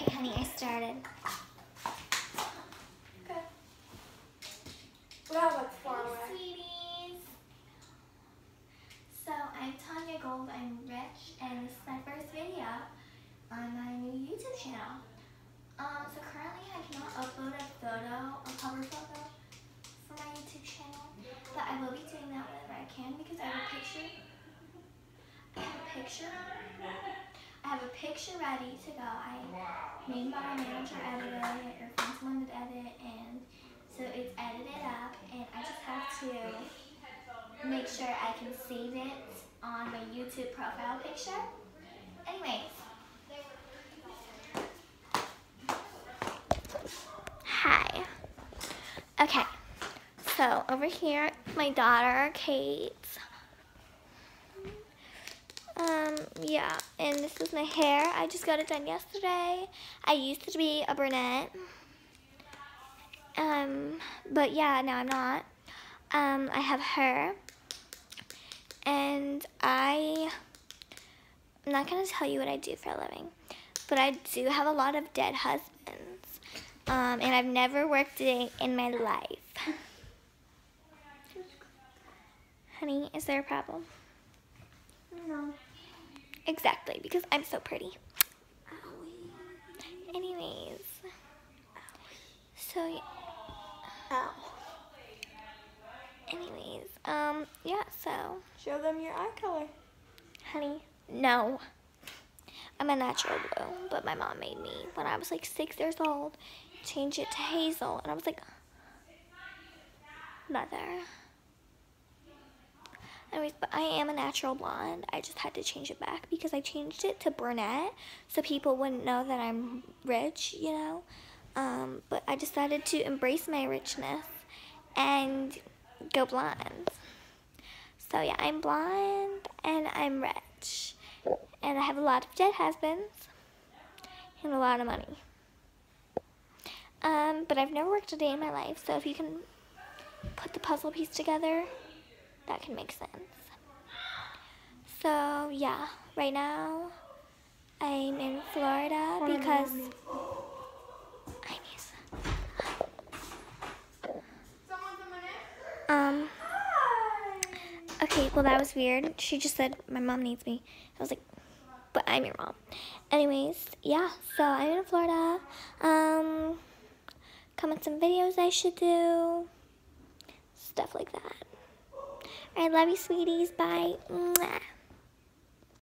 Okay, honey, I started. Okay. Wow, that's far away. sweeties. So, I'm Tanya Gold. I'm rich, and this is my first video on my new YouTube channel. Um, so currently I cannot upload a photo, a cover photo for my YouTube channel, but I will be doing that whenever I can because I have a picture. I have a picture. Picture ready to go. I made my manager edit it, or found someone to edit, and so it's edited up, and I just have to make sure I can save it on my YouTube profile picture. Anyways. Hi. Okay. So over here, my daughter, Kate. Um, yeah, and this is my hair. I just got it done yesterday. I used to be a brunette. Um, but yeah, now I'm not. Um, I have her. And I, I'm not going to tell you what I do for a living. But I do have a lot of dead husbands. Um, and I've never worked a day in my life. Honey, is there a problem? No. Exactly, because I'm so pretty. Anyways. So, y- Ow. anyways, um, yeah, so, Show them your eye color. honey, no. I'm a natural blue, but my mom made me, when I was like six years old, change it to hazel, and I was like, mother. Anyways, but I am a natural blonde. I just had to change it back because I changed it to brunette so people wouldn't know that I'm rich, you know. Um, but I decided to embrace my richness and go blonde. So yeah, I'm blonde and I'm rich. And I have a lot of dead husbands and a lot of money. Um, but I've never worked a day in my life, so if you can put the puzzle piece together, that can make sense. So yeah, right now I'm in Florida because I miss. Um. Okay, well that was weird. She just said my mom needs me. I was like, but I'm your mom. Anyways, yeah. So I'm in Florida. Um, comment some videos I should do. Stuff like that. I love you, sweeties. Bye. Mwah.